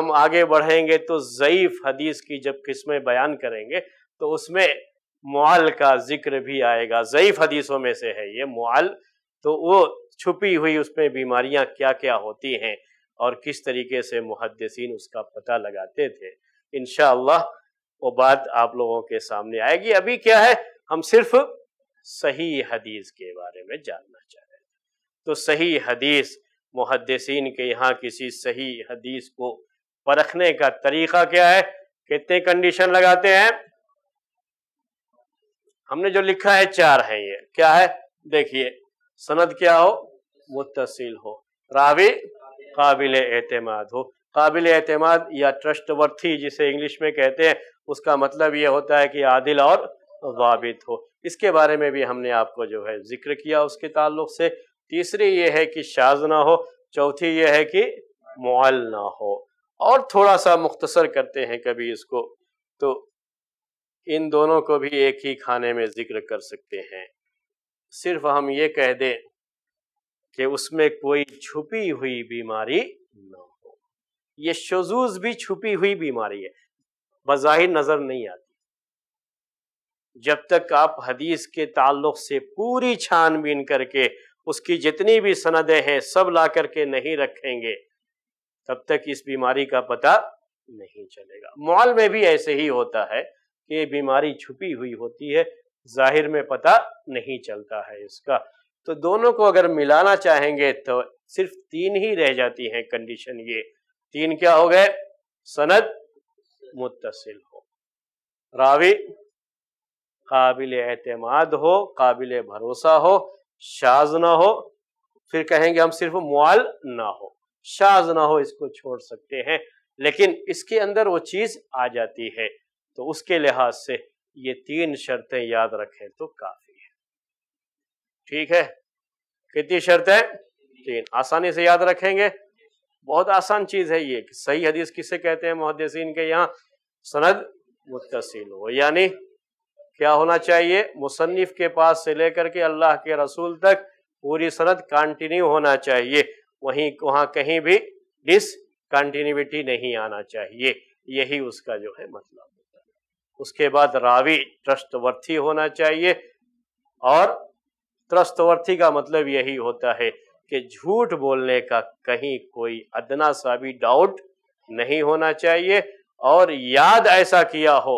हम आगे बढ़ेंगे तो ज़यीफ़ हदीस की जब किस्में बयान करेंगे तो उसमें मुआल का ज़िक्र भी आएगा। ज़यीफ़ हदीसों में से है ये मुआल। तो वो छुपी हुई उसमें बीमारियाँ क्या क्या होती हैं और किस तरीके से मुहदसिन उसका पता लगाते थे। इन वो बात आप लोगों के सामने आएगी। अभी क्या है, हम सिर्फ़ सही हदीस के बारे में जानना चाह रहे हैं तो सही हदीस मुहदसिन के यहाँ किसी सही हदीस को परखने का तरीका क्या है? कितने कंडीशन लगाते हैं? हमने जो लिखा है, चार है ये। क्या है? देखिए, सनद क्या हो? मुतसिल हो। रावी, काबिल एतमाद हो। काबिल एतमाद या ट्रस्टवर्थी जिसे इंग्लिश में कहते हैं, उसका मतलब ये होता है कि आदिल और वाबित हो। इसके बारे में भी हमने आपको जो है ज़िक्र किया उसके ताल्लुक से। तीसरी ये है कि शाज ना हो। चौथी ये है कि मुआल ना हो। और थोड़ा सा मुख्तसर करते हैं कभी इसको तो इन दोनों को भी एक ही खाने में ज़िक्र कर सकते हैं। सिर्फ़ हम ये कह दें कि उसमें कोई छुपी हुई बीमारी न हो। ये शजूज भी छुपी हुई बीमारी है, बज़ाहिर नज़र नहीं आती। जब तक आप हदीस के ताल्लुक से पूरी छानबीन करके उसकी जितनी भी सनदें हैं सब ला करके नहीं रखेंगे तब तक इस बीमारी का पता नहीं चलेगा। मॉल में भी ऐसे ही होता है कि बीमारी छुपी हुई होती है, ज़ाहिर में पता नहीं चलता है इसका। तो दोनों को अगर मिलाना चाहेंगे तो सिर्फ़ तीन ही रह जाती हैं कंडीशन ये। तीन क्या हो गए? सनद मुतसिल हो। रावी, काबिल एतमाद हो, काबिल भरोसा हो, शाज ना हो, फिर कहेंगे हम सिर्फ़ मुआल ना हो। शाज ना हो इसको छोड़ सकते हैं, लेकिन इसके अंदर वो चीज़ आ जाती है। तो उसके लिहाज से ये तीन शर्तें याद रखें तो काफ़ी है। ठीक है? कितनी शर्तें? तीन। आसानी से याद रखेंगे। बहुत आसान चीज़ है ये कि सही हदीस किसे कहते हैं मुहदसिन के यहाँ? सनद मुतसिल हो। यानी क्या होना चाहिए? मुसन्फ के पास से लेकर के अल्लाह के रसूल तक पूरी सनद कंटिन्यू होना चाहिए। वहीं वहाँ कहीं भी डिसकंटिन्यूटी नहीं आना चाहिए। यही उसका जो है मतलब होता है। उसके बाद रावी ट्रस्टवर्थी होना चाहिए और ट्रस्टवर्थी का मतलब यही होता है कि झूठ बोलने का कहीं कोई अदना सा भी डाउट नहीं होना चाहिए और याद ऐसा किया हो,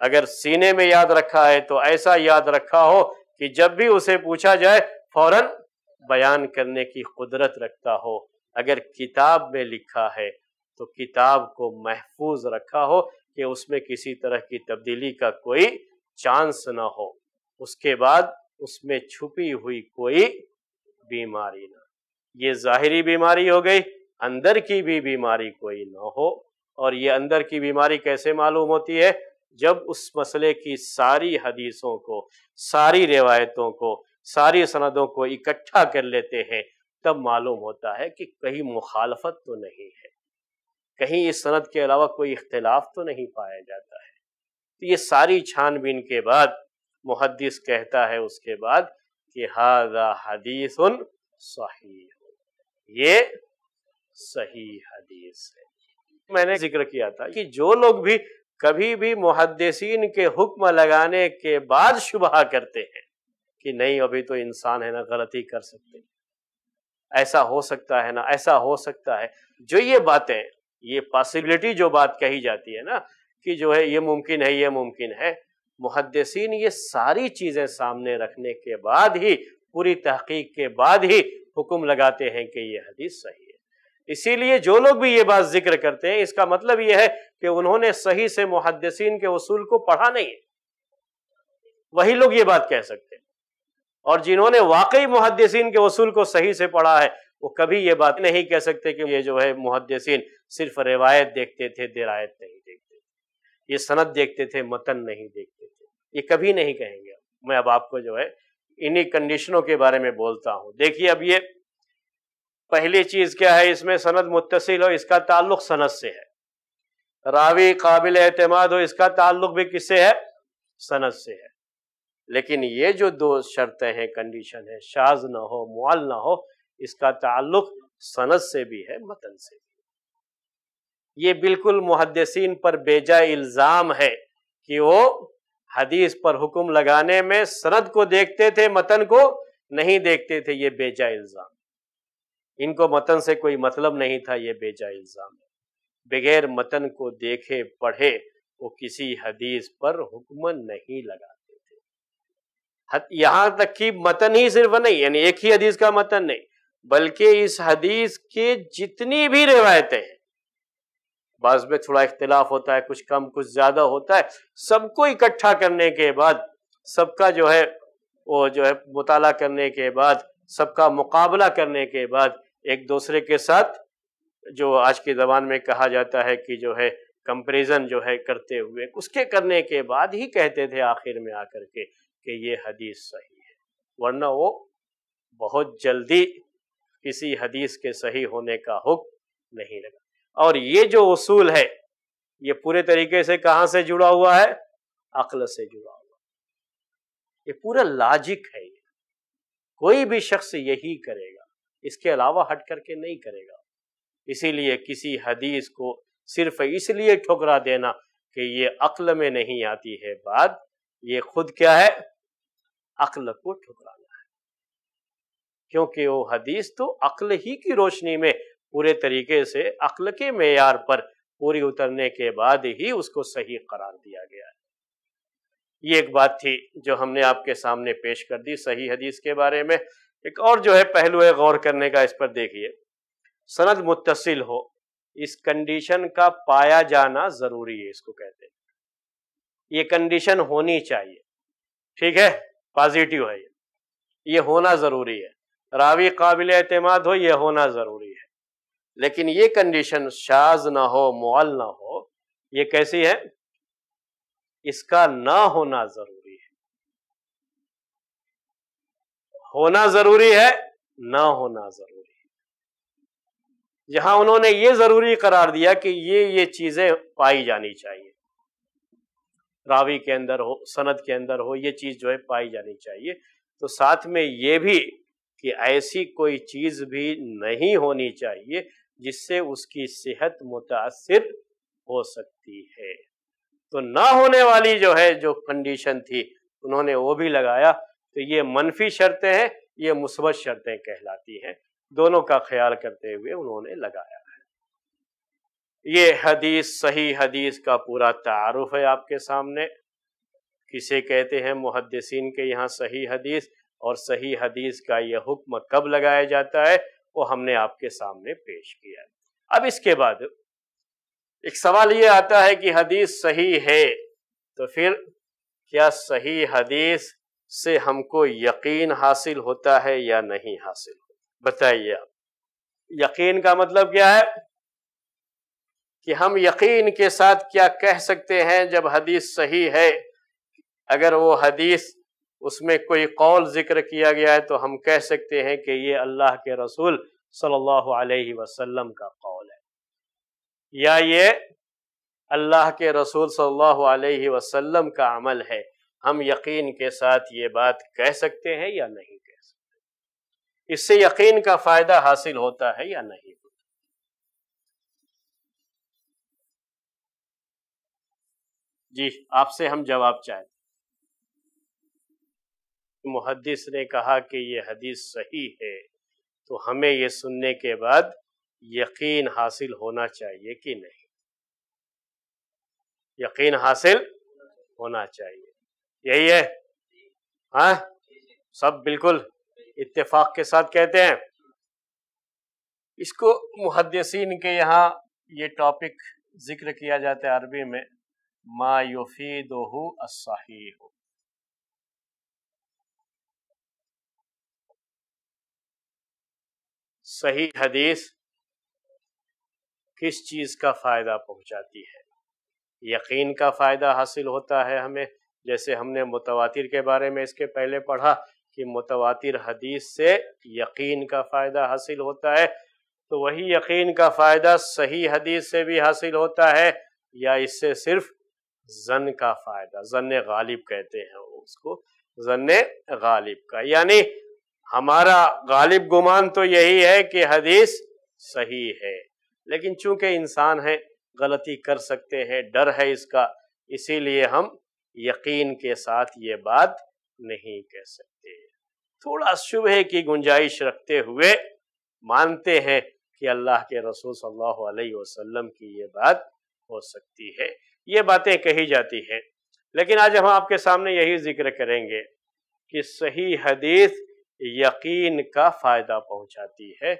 अगर सीने में याद रखा है तो ऐसा याद रखा हो कि जब भी उसे पूछा जाए फ़ौरन बयान करने की कुदरत रखता हो। अगर किताब में लिखा है तो किताब को महफूज रखा हो कि उसमें किसी तरह की तब्दीली का कोई चांस ना हो। उसके बाद उसमें छुपी हुई कोई बीमारी ना। ये जाहिरी बीमारी हो गई, अंदर की भी बीमारी कोई ना हो। और ये अंदर की बीमारी कैसे मालूम होती है? जब उस मसले की सारी हदीसों को, सारी रिवायतों को सारी सनदों को इकट्ठा कर लेते हैं, तब मालूम होता है कि कहीं मुखालफत तो नहीं है। कहीं इस सनद के अलावा कोई इख्तलाफ तो नहीं पाया जाता है। तो ये सारी छानबीन के बाद मुहदस कहता है उसके बाद कि हाजा हदीस सही ये सही हदीस है। मैंने ज़िक्र किया था कि जो लोग भी कभी भी मुहदसिन के हुक्म लगाने के बाद शुबह करते हैं कि नहीं, अभी तो इंसान है ना, गलती कर सकते ऐसा हो सकता है ना, ऐसा हो सकता है। जो ये बातें, ये पॉसिबिलिटी जो बात कही जाती है ना, कि जो है, ये मुमकिन है, ये मुमकिन है मुहदसिन ये सारी चीज़ें सामने रखने के बाद ही, पूरी तहकीक के बाद ही हुक्म लगाते हैं कि ये हदीस सही है। इसीलिए जो लोग भी ये बात ज़िक्र करते हैं, इसका मतलब यह है कि उन्होंने सही से मुहदसिन के उसूल को पढ़ा नहीं है। वही लोग ये बात कह सकते हैं। और जिन्होंने वाकई मुहदसिन के उसूल को सही से पढ़ा है, वो कभी ये बात नहीं कह सकते कि ये जो है मुहदसिन सिर्फ़ रिवायत देखते थे, दिरायत नहीं देखते थे। ये सनत देखते थे, मतन नहीं देखते थे। ये कभी नहीं कहेंगे मैं अब आपको जो है, इन्हीं कंडीशनों के बारे में बोलता हूँ। देखिए अब ये पहली चीज़ क्या है, इसमें सनद मुतसिल हो, इसका ताल्लुक सनद से है। रावी काबिल एतमाद हो, इसका ताल्लुक भी किससे है? सनद से है। लेकिन ये जो दो शर्तें हैं कंडीशन है, शाज ना हो, मुआल ना हो, इसका ताल्लुक सनद से भी है मतन से भी ये बिल्कुल मुहदसिन पर बेजा इल्ज़ाम है कि वो हदीस पर हुक्म लगाने में सनद को देखते थे मतन को नहीं देखते थे, ये बेजा इल्ज़ाम इनको मतन से कोई मतलब नहीं था, ये बेजा इल्ज़ाम है। बगैर मतन को देखे, पढ़े, वो किसी हदीस पर हुक्म नहीं लगाते थे यहाँ तक कि मतन ही सिर्फ़ नहीं, यानी एक ही हदीस का मतन नहीं, बल्कि इस हदीस के जितनी भी रिवायतें हैं, बाज में थोड़ा इख्तलाफ होता है, कुछ कम, कुछ ज़्यादा होता है, सबको इकट्ठा करने के बाद, सबका जो है, वो जो है, मुताला करने के बाद, सबका मुकाबला करने के बाद, एक दूसरे के साथ, जो आज के जबान में कहा जाता है कि जो है, कंपेरिजन जो है करते हुए, उसके करने के बाद ही कहते थे आखिर में आकर के कि ये हदीस सही है, वरना वो बहुत जल्दी किसी हदीस के सही होने का हुक्म नहीं लगा। और ये जो उसूल है, ये पूरे तरीके से कहाँ से जुड़ा हुआ है? अक्ल से जुड़ा हुआ। ये पूरा लॉजिक है ये। कोई भी शख्स यही करेगा, इसके अलावा हट करके नहीं करेगा। इसीलिए किसी हदीस को सिर्फ़ इसलिए ठुकरा देना कि ये अक्ल में नहीं आती है बात, ये खुद क्या है? अक्ल को ठुकराना है। क्योंकि वो हदीस तो अक्ल ही की रोशनी में पूरे तरीके से अक्ल के मैार पर पूरी उतरने के बाद ही उसको सही करार दिया गया है। ये एक बात थी जो हमने आपके सामने पेश कर दी सही हदीस के बारे में। एक और जो है पहलू है गौर करने का, इस पर देखिए। सनद मुतसिल हो, इस कंडीशन का पाया जाना ज़रूरी है इसको कहते हैं। ये कंडीशन होनी चाहिए। ठीक है? पॉजिटिव है ये। ये होना ज़रूरी है। रावी काबिल एतमाद हो, ये होना ज़रूरी है। लेकिन ये कंडीशन शाज ना हो मुआल ना हो, ये कैसी है? इसका ना होना ज़रूरी है। होना ज़रूरी है, ना होना ज़रूरी है। जहाँ उन्होंने ये ज़रूरी करार दिया कि ये ये चीज़ें पाई जानी चाहिए। रावी के अंदर हो, सनद के अंदर हो, ये चीज़ जो है पाई जानी चाहिए। तो साथ में ये भी कि ऐसी कोई चीज़ भी नहीं होनी चाहिए जिससे उसकी सेहत मुतासर हो सकती है। तो ना होने वाली जो है, जो कंडीशन थी, उन्होंने वो भी लगाया। तो ये मनफी शर्तें हैं, ये मुस्बत शर्तें कहलाती हैं। दोनों का ख्याल करते हुए उन्होंने लगाया। ये हदीस, सही हदीस का पूरा तारुफ है आपके सामने। किसे कहते हैं मुहदसिन के यहाँ सही हदीस और सही हदीस का यह हुक्म कब लगाया जाता है, वो हमने आपके सामने पेश किया अब इसके बाद एक सवाल ये आता है कि हदीस सही है तो फिर क्या सही हदीस से हमको यकीन हासिल होता है या नहीं हासिल बताइए आप। यकीन का मतलब क्या है? कि हम यकीन के साथ क्या कह सकते हैं जब हदीस सही है? अगर वो हदीस उसमें कोई कौल ज़िक्र किया गया है तो हम कह सकते हैं कि ये अल्लाह के रसूल सल्लल्लाहु अलैहि वसल्लम का कौल है। या ये अल्लाह के रसूल सल्लल्लाहु अलैहि वसल्लम का अमल है, हम यकीन के साथ ये बात कह सकते हैं या नहीं कह सकते? इससे यकीन का फ़ायदा हासिल होता है या नहीं? जी, आपसे हम जवाब चाहते मुहदस ने कहा कि ये हदीस सही है तो हमें ये सुनने के बाद यकीन हासिल होना चाहिए कि नहीं? यकीन हासिल होना चाहिए। यही है? हाँ? सब बिल्कुल इत्तेफाक के साथ कहते हैं। इसको मुहदसिन के यहाँ ये टॉपिक ज़िक्र किया जाता है अरबी में। मा युफीदहु असही हो सही हदीस किस चीज़ का फ़ायदा पहुंचाती है? यकीन का फ़ायदा हासिल होता है हमें। जैसे हमने मुतवातिर के बारे में इसके पहले पढ़ा कि मुतवातिर हदीस से यकीन का फ़ायदा हासिल होता है। तो वही यकीन का फ़ायदा सही हदीस से भी हासिल होता है या इससे सिर्फ़ जन का फ़ायदा, जन गालिब कहते हैं उसको, जन गालिब का। यानी हमारा गालिब गुमान तो यही है कि हदीस सही है, लेकिन चूँकि इंसान है, गलती कर सकते हैं, डर है इसका, इसीलिए हम यकीन के साथ ये बात नहीं कह सकते। थोड़ा शुभ की गुंजाइश रखते हुए मानते हैं कि अल्लाह के रसूल सल्लल्लाहु अलैहि वसल्लम की ये बात हो सकती है। ये बातें कही जाती हैं। लेकिन आज हम आपके सामने यही ज़िक्र करेंगे कि सही हदीस यकीन का फ़ायदा पहुंचाती है।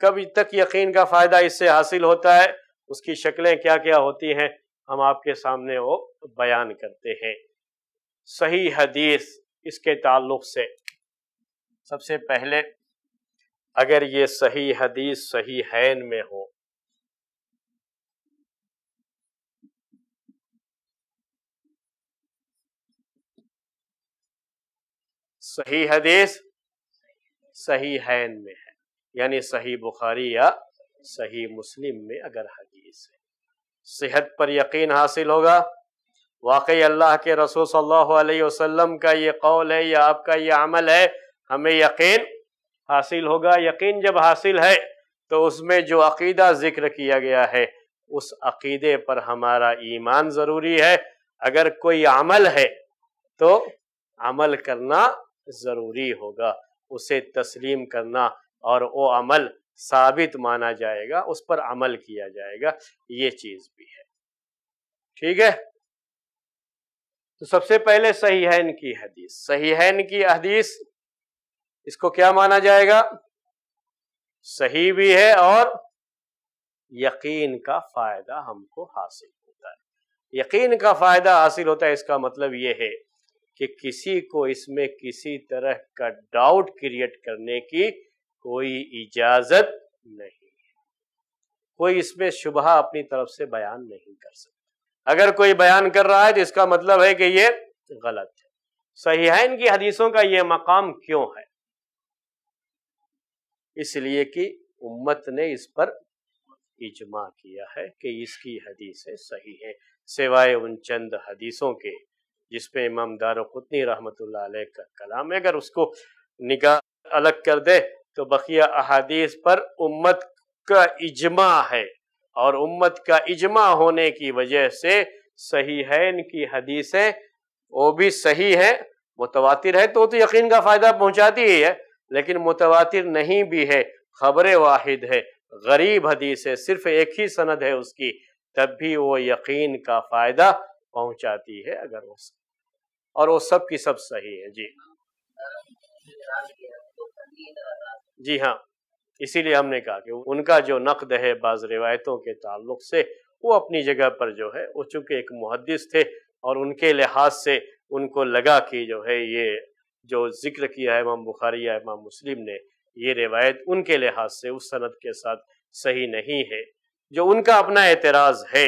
कब तक यकीन का फ़ायदा इससे हासिल होता है? उसकी शक्लें क्या क्या होती हैं? हम आपके सामने वो बयान करते हैं। सही हदीस इसके ताल्लुक से। सबसे पहले, अगर ये सही हदीस सही हैन में हो सही हदीस सही हैन में है। यानी सही बुखारी या सही मुस्लिम में अगर हदीस है। सेहत पर यकीन हासिल होगा। वाकई अल्लाह के रसूल सल्लल्लाहु अलैहि वसल्लम का ये कौल है, या आपका ये अमल है, हमें यकीन हासिल होगा। यकीन जब हासिल है तो उसमें जो अकीदा ज़िक्र किया गया है, उस अकीदे पर हमारा ईमान ज़रूरी है। अगर कोई अमल है तो अमल करना ज़रूरी होगा। उसे तस्लीम करना और वो अमल साबित माना जाएगा, उस पर अमल किया जाएगा, ये चीज़ भी है। ठीक है? तो सबसे पहले सही है इनकी हदीस। सही है इनकी हदीस, इसको क्या माना जाएगा? सही भी है और यकीन का फ़ायदा हमको हासिल होता है। यकीन का फ़ायदा हासिल होता है, इसका मतलब यह है कि किसी को इसमें किसी तरह का डाउट क्रिएट करने की कोई इजाज़त नहीं है। कोई इसमें शुभा अपनी तरफ़ से बयान नहीं कर सकता। अगर कोई बयान कर रहा है तो इसका मतलब है कि ये गलत है। सही है इनकी हदीसों का ये मकाम क्यों है? इसलिए कि उम्मत ने इस पर इजमा किया है कि इसकी हदीसें सही हैं, सिवाय उन चंद हदीसों के। जिसपे इमाम दारुकुतनी रहमत का कलाम है। अगर उसको निगाह अलग कर दे तो बकिया अहादीस पर उम्मत का इजमा है और उम्मत का इजमा होने की वजह से सही है। इनकी हदीसें, वो भी सही है। मुतवातिर है तो तो यकीन का फ़ायदा पहुंचाती ही है, लेकिन मुतवातिर नहीं भी है। खबर वाहिद है। गरीब हदीस है, सिर्फ़ एक ही सनद है उसकी, तब भी वो यकीन का फ़ायदा पहुंचाती है अगर वो और वो सब की सब सही है, जी। जी हाँ इसीलिए हमने कहा कि उनका जो नकद है बाज़ रिवायतों के ताल्लुक से, वो अपनी जगह पर जो है, वो चूँकि एक मुहदस थे और उनके लिहाज से उनको लगा कि जो है ये जो ज़िक्र किया है इमाम बुखारी या इमाम मुस्लिम ने, ये रिवायत उनके लिहाज से उस सनद के साथ सही नहीं है। जो उनका अपना एतराज़ है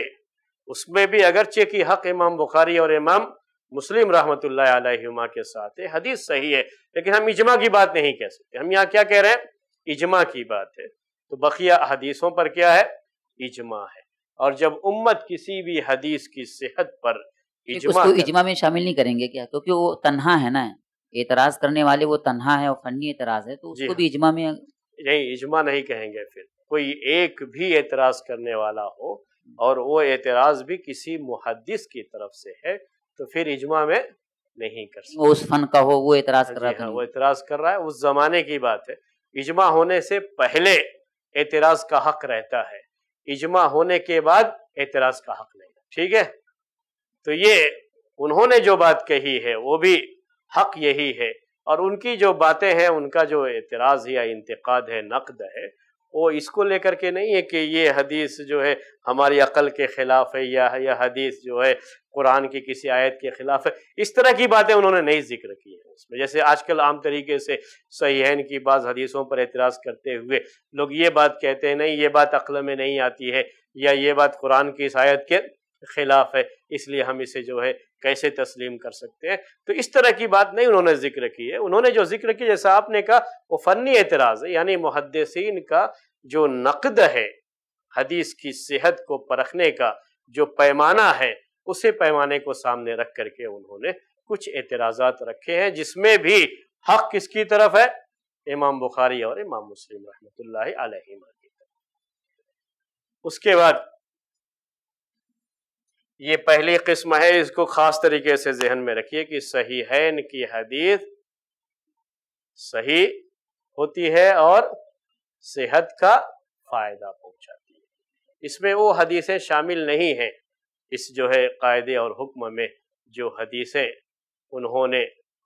उसमें भी अगरचे की हक इमाम बुखारी और इमाम मुस्लिम रहमत के साथ है। हदीस सही है लेकिन हम इजमा की बात नहीं कह सकते। हम यहाँ क्या कह रहे हैं? इजमा की बात है। तो बकिया हदीसों पर क्या है? इजमा है। और जब उम्मत किसी भी हदीस की सेहत पर इजमा उसको इजमा में शामिल नहीं करेंगे क्या? क्योंकि वो तन्हा है ना। एतराज़ करने वाले वो तन्हा है और फनी एतराज़ है तो उसको हाँ। भी इजमा में नहीं इजमा नहीं कहेंगे फिर। कोई एक भी एतराज़ करने वाला हो और वो एतराज़ भी किसी मुहदस की तरफ़ से है तो फिर इजमा में नहीं कर सकते। उस फन का हो वो एतराज़ कर रहा है हाँ, वो एतराज़ कर रहा है। उस जमाने की बात है। इजमा होने से पहले एतराज़ का हक रहता है। इजमा होने के बाद एतराज़ का हक नहीं। ठीक है? तो ये उन्होंने जो बात कही है वो भी हक यही है। और उनकी जो बातें हैं उनका जो एतराज़ या इंतकाद है नकद है वो इसको लेकर के नहीं है कि ये हदीस जो है हमारी अकल के ख़िलाफ़ है या यह हदीस जो है कुरान की किसी आयत के ख़िलाफ़ है। इस तरह की बातें उन्होंने नहीं ज़िक्र की है उसमें। जैसे आजकल आम तरीके से सहीहन की बाज़ हदीसों पर एतराज़ करते हुए लोग ये बात कहते हैं, नहीं, ये बात अकल में नहीं आती है या ये बात कुरान की इस आयत के ख़िलाफ़ है, इसलिए हम इसे जो है कैसे तस्लीम कर सकते हैं? तो इस तरह की बात नहीं उन्होंने ज़िक्र की है। उन्होंने जो ज़िक्र की, जैसा आपने कहा, वो फ़नी एतराज़ है, यानी मुहदसिन का जो नकद है, हदीस की सेहत को परखने का जो पैमाना है, उसे पैमाने को सामने रख करके उन्होंने कुछ एतराज़ात रखे हैं, जिसमें भी हक किसकी तरफ़ है? इमाम बुखारी और इमाम मुस्लिम रहमत की तरफ़। उसके बाद ये पहली किस्म है, इसको खास तरीके से जहन में रखिए कि सही है इनकी हदीस सही होती है और सेहत का फ़ायदा पहुंचाती है। इसमें वो हदीसें शामिल नहीं हैं। इस जो है कायदे और हुक्म में जो हदीसें उन्होंने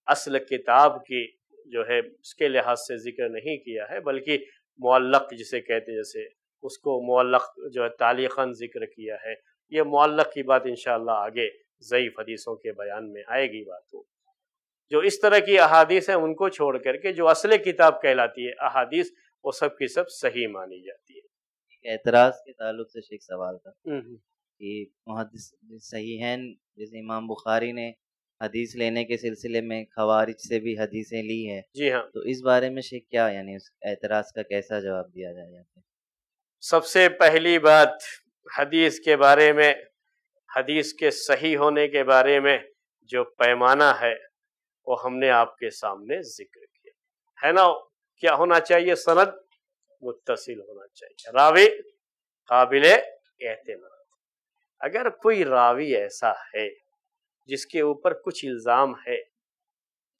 असल किताब की जो है उसके लिहाज से ज़िक्र नहीं किया है, बल्कि मुअल्लक जिसे कहते जैसे उसको मुअल्लक जो है तालीखन ज़िक्र किया है ये मुअल्लक की बात इन आगे ज़यीफ़ हदीसों के बयान में आएगी बात हो जो इस तरह की अहादीस हैं उनको छोड़ करके जो असल किताब कहलाती है अहादीस वो सब की सब सही मानी जाती है। एतराज़ के ताल्लुक से शेख सवाल था कि सही हैं जैसे इमाम बुखारी ने हदीस लेने के सिलसिले में खवारिज से भी हदीसें ली हैं जी हाँ। तो इस बारे में शेख क्या यानी उस एतराज़ का कैसा जवाब दिया जाए? सबसे पहली बात हदीस के बारे में, हदीस के सही होने के बारे में जो पैमाना है, वो हमने आपके सामने ज़िक्र किया। है ना? क्या होना चाहिए सनद? मुतसिल होना चाहिए। रावी काबिल एतमाद। अगर कोई रावी ऐसा है, जिसके ऊपर कुछ इल्ज़ाम है,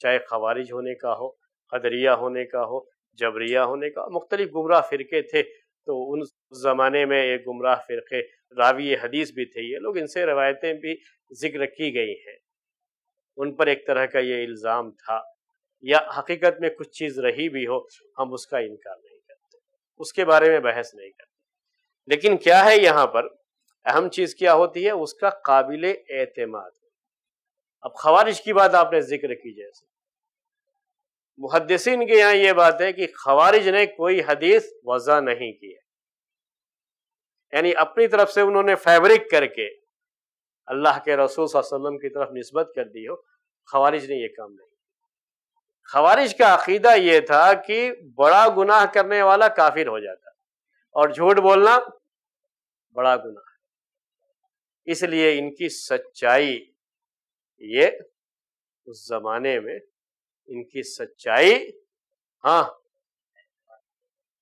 चाहे खवारिज होने का हो कदरिया होने का हो, जबरिया होने का मुख्तलिफ़ गुमराह फ़िरके थे तो उन ज़माने में एक गुमराह फ़िरके रावी हदीस भी थे ये, लोग इनसे रवायतें भी ज़िक्र की गई हैं। उन पर एक तरह का ये इल्ज़ाम था, या हकीकत में कुछ चीज़ रही भी हो, हम उसका इनकार नहीं करते, उसके बारे में बहस नहीं करते। लेकिन क्या है यहाँ पर? अहम चीज़ क्या होती है? उसका काबिल एतमाद अब खवारिज की बात आपने ज़िक्र की जैसे। मुहदसिन के यहाँ ये बात है कि खवारिज ने कोई हदीस वजह नहीं की है। यानी अपनी तरफ़ से उन्होंने फैब्रिक करके अल्लाह के रसूल वसल्लम की तरफ़ नस्बत कर दी हो, खवारिज ने यह काम नहीं खवारिज का अकीदा यह था कि बड़ा गुनाह करने वाला काफिर हो जाता और झूठ बोलना बड़ा गुनाह। इसलिए इनकी सच्चाई ये उस जमाने में इनकी सच्चाई हाँ।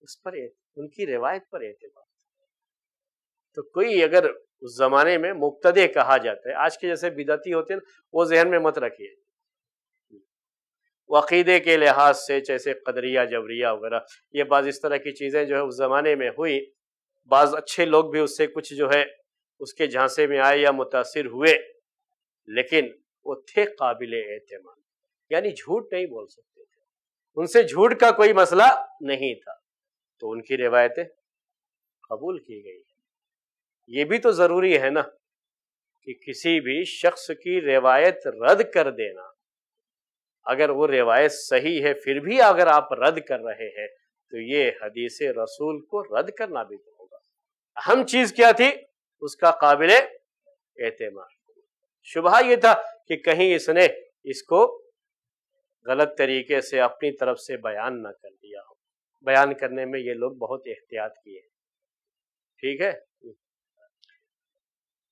उस पर उनकी रिवायत पर एतबार। तो कोई अगर उस जमाने में मुक्तदे कहा जाता है, आज के जैसे बिदती होते हैं वो जहन में मत रखिए। वकीदे के लिहाज से, जैसे कदरिया, जबरिया वगैरह, ये बाज इस तरह की चीज़ें जो है उस ज़माने में हुई, बाज़ अच्छे लोग भी उससे कुछ जो है उसके झांसे में आए या मुतासर हुए, लेकिन वो थे काबिल एतमान यानी झूठ नहीं बोल सकते थे। उनसे झूठ का कोई मसला नहीं था। तो उनकी रिवायतें कबूल की गई ये भी तो ज़रूरी है ना कि किसी भी शख्स की रिवायत रद्द कर देना। अगर वो रिवायत सही है, फिर भी अगर आप रद्द कर रहे हैं तो ये हदीस रसूल को रद्द करना भी तो होगा। अहम चीज़ क्या थी? उसका काबिल एतमाद शुभ ये था कि कहीं इसने इसको गलत तरीके से अपनी तरफ़ से बयान ना कर दिया हो। बयान करने में ये लोग बहुत एहतियात किए ठीक है?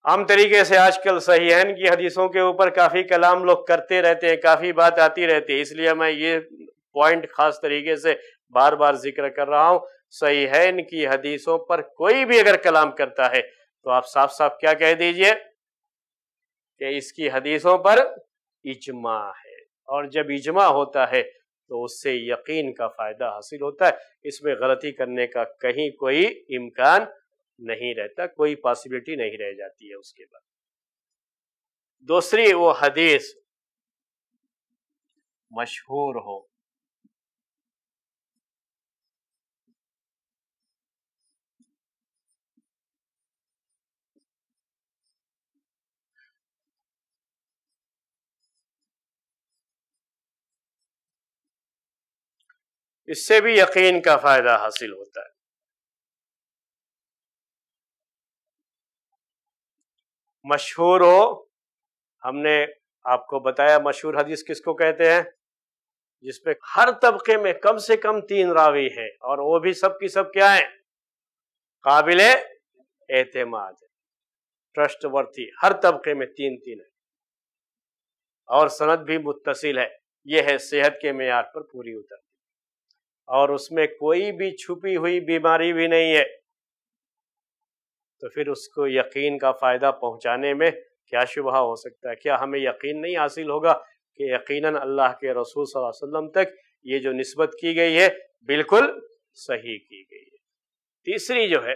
आम तरीके से आजकल सहीहन की हदीसों के ऊपर काफ़ी कलाम लोग करते रहते हैं, काफ़ी बात आती रहती है, इसलिए मैं ये पॉइंट खास तरीके से बार बार ज़िक्र कर रहा हूँ सहीहन की हदीसों पर कोई भी अगर कलाम करता है तो आप साफ़ साफ़ क्या कह दीजिए कि इसकी हदीसों पर इजमा है। और जब इजमा होता है तो उससे यकीन का फ़ायदा हासिल होता है। इसमें गलती करने का कहीं कोई इम्कान नहीं रहता, कोई पॉसिबिलिटी नहीं रह जाती है उसके बाद। दूसरी वो हदीस मशहूर हो। इससे भी यकीन का फ़ायदा हासिल होता है। मशहूर हो, हमने आपको बताया मशहूर हदीस किसको कहते हैं? जिसपे हर तबके में कम से कम तीन रावी है, और वो भी सब की सब क्या है? काबिल एतमाद ट्रस्ट वर्थी हर तबके में तीन तीन है। और सनद भी मुतसिल है। यह है सेहत के मैार पर पूरी उतर और उसमें कोई भी छुपी हुई बीमारी भी नहीं है। तो फिर उसको यकीन का फ़ायदा पहुँचाने में क्या शुभ हो सकता है? क्या हमें यकीन नहीं हासिल होगा कि यकीनन अल्लाह के रसूल वसल्लम तक ये जो नस्बत की गई है, बिल्कुल सही की गई है। तीसरी जो है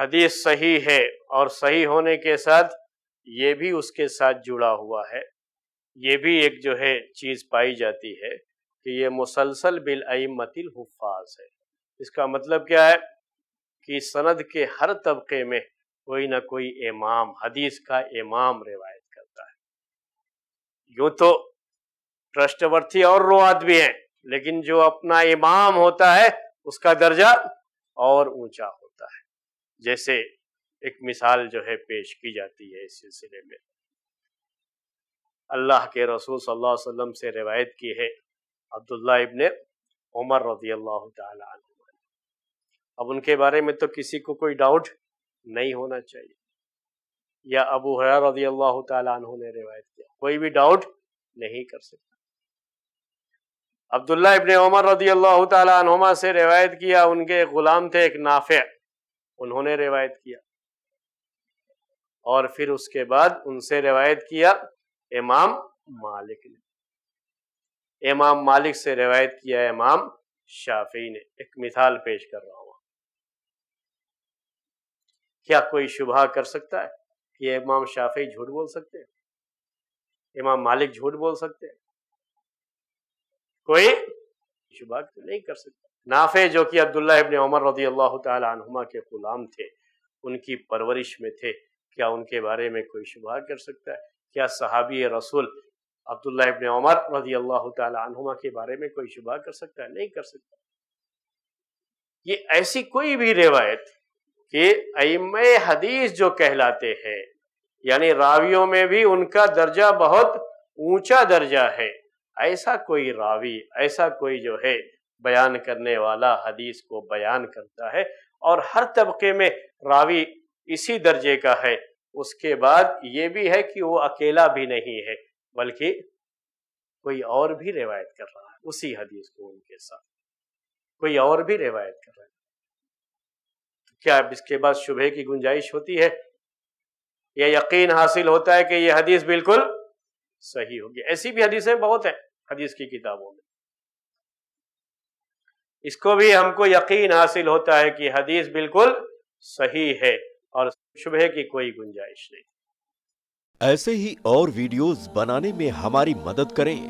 हदीस सही है और सही होने के साथ ये भी उसके साथ जुड़ा हुआ है। ये भी एक जो है चीज़ पाई जाती है कि ये मुसलसल बिल मतिल हुफाज है। इसका मतलब क्या है कि सनद के हर तबके में कोई ना कोई इमाम, हदीस का इमाम रिवायत करता है। यूँ तो ट्रस्टवर्थी और रोआत भी हैं, लेकिन जो अपना इमाम होता है, उसका दर्जा और ऊँचा है। जैसे एक मिसाल जो है पेश की जाती है इस सिलसिले में। अल्लाह के रसूल सल्लल्लाहु अलैहि वसल्लम से रिवायत की है अब्दुल्ला इब्ने उमर रज़ी अल्लाह अब उनके बारे में तो किसी को कोई डाउट नहीं होना चाहिए। या अबू हर रज़ी अल्लाह तआला ने रिवायत किया, कोई भी डाउट नहीं कर सकता। अब्दुल्ला इब्ने उमर रज़ी अल्लाह तआला से रिवायत किया, उनके गुलाम थे एक नाफे उन्होंने रिवायत किया। और फिर उसके बाद उनसे रिवायत किया इमाम मालिक ने। इमाम मालिक से रिवायत किया इमाम शाफी ने। एक मिसाल पेश कर रहा हूँ। क्या कोई शुभा कर सकता है कि इमाम शाफी झूठ बोल सकते हैं? इमाम मालिक झूठ बोल सकते हैं? कोई? शुभा तो नहीं कर सकता। नाफे जो कि अब्दुल्ला इबन उमर रदी अल्लाह तुमा के गुलाम थे, उनकी परवरिश में थे, क्या उनके बारे में कोई शुबह कर सकता है? क्या सहाबी रसूल अब्दुल्ला इबन उमर रदी अल्लाह तुमा के बारे में कोई शुबह कर सकता है? नहीं कर सकता। ये ऐसी कोई भी रिवायत कि अम हदीस जो कहलाते हैं, यानी रावियों में भी उनका दर्जा बहुत ऊँचा दर्जा है। ऐसा कोई रावी, ऐसा कोई जो है, बयान करने वाला हदीस को बयान करता है और हर तबके में रावी इसी दर्जे का है। उसके बाद ये भी है कि वो अकेला भी नहीं है, बल्कि कोई और भी रिवायत कर रहा है, उसी हदीस को उनके साथ। कोई और भी रिवायत कर रहा है। तो क्या इसके बाद शुभे की गुंजाइश होती है? या यकीन हासिल होता है कि यह हदीस बिल्कुल सही होगी? ऐसी भी हदीसें बहुत है। हदीस की किताबों में। इसको भी हमको यकीन हासिल होता है कि हदीस बिल्कुल सही है और शुभ की कोई गुंजाइश नहीं। ऐसे ही और वीडियोस बनाने में हमारी मदद करें।